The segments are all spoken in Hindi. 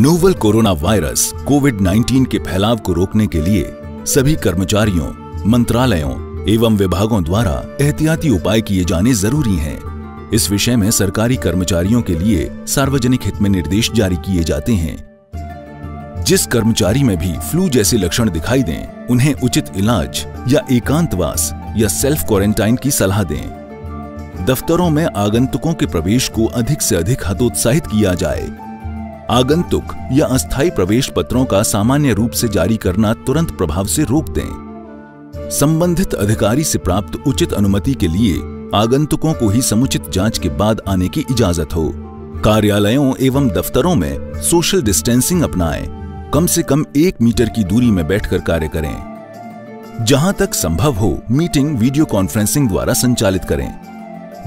नोवल कोरोना वायरस कोविड 19 के फैलाव को रोकने के लिए सभी कर्मचारियों, मंत्रालयों एवं विभागों द्वारा एहतियाती उपाय किए जाने ज़रूरी हैं। इस विषय में सरकारी कर्मचारियों के लिए सार्वजनिक हित में निर्देश जारी किए जाते हैं। जिस कर्मचारी में भी फ्लू जैसे लक्षण दिखाई दें, उन्हें उचित इलाज या एकांतवास या सेल्फ क्वारंटाइन की सलाह दें। दफ्तरों में आगंतुकों के प्रवेश को अधिक से अधिक हतोत्साहित किया जाए। आगंतुक या अस्थायी प्रवेश पत्रों का सामान्य रूप से जारी करना तुरंत प्रभाव से रोक दें। संबंधित अधिकारी से प्राप्त उचित अनुमति के लिए आगंतुकों को ही समुचित जाँच के बाद आने की इजाज़त हो। कार्यालयों एवं दफ्तरों में सोशल डिस्टेंसिंग अपनाएँ। कम से कम एक मीटर की दूरी में बैठकर कार्य करें। जहाँ तक संभव हो, मीटिंग वीडियो कॉन्फ्रेंसिंग द्वारा संचालित करें।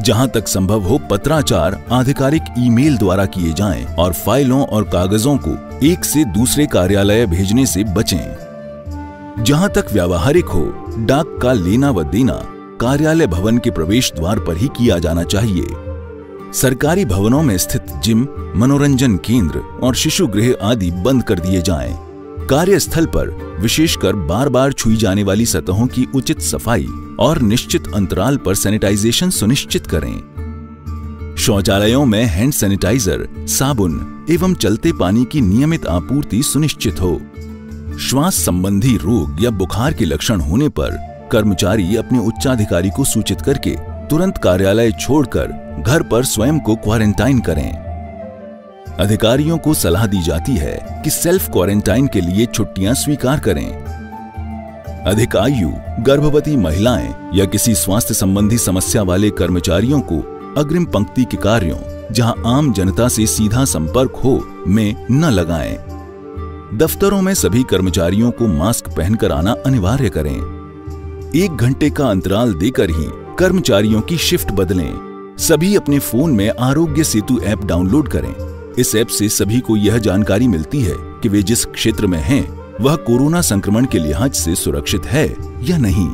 जहाँ तक संभव हो पत्राचार आधिकारिक ईमेल द्वारा किए जाएँ और फाइलों और कागजों को एक से दूसरे कार्यालय भेजने से बचें जहाँ तक व्यावहारिक हो, डाक का लेना व देना कार्यालय भवन के प्रवेश द्वार पर ही किया जाना चाहिए सरकारी भवनों में स्थित जिम, मनोरंजन केंद्र और शिशु गृह आदि बंद कर दिए जाएँ। कार्यस्थल पर विशेषकर बार बार छुई जाने वाली सतहों की उचित सफ़ाई और निश्चित अंतराल पर सैनिटाइजेशन सुनिश्चित करें। शौचालयों में हैंड सैनिटाइजर, साबुन एवं चलते पानी की नियमित आपूर्ति सुनिश्चित हो। श्वास संबंधी रोग या बुखार के लक्षण होने पर कर्मचारी अपने उच्चाधिकारी को सूचित करके तुरंत कार्यालय छोड़कर घर पर स्वयं को क्वारंटाइन करें। अधिकारियों को सलाह दी जाती है कि सेल्फ क्वारंटाइन के लिए छुट्टियाँ स्वीकार करें। अधिक आयु गर्भवती महिलाएँ या किसी स्वास्थ्य संबंधी समस्या वाले कर्मचारियों को अग्रिम पंक्ति के कार्यों, जहाँ आम जनता से सीधा संपर्क हो, में न लगाएँ। दफ्तरों में सभी कर्मचारियों को मास्क पहनकर आना अनिवार्य करें। एक घंटे का अंतराल देकर ही कर्मचारियों की शिफ्ट बदलें। सभी अपने फ़ोन में आरोग्य सेतु ऐप डाउनलोड करें। इस ऐप से सभी को यह जानकारी मिलती है कि वे जिस क्षेत्र में हैं, वह कोरोना संक्रमण के लिहाज से सुरक्षित है या नहीं।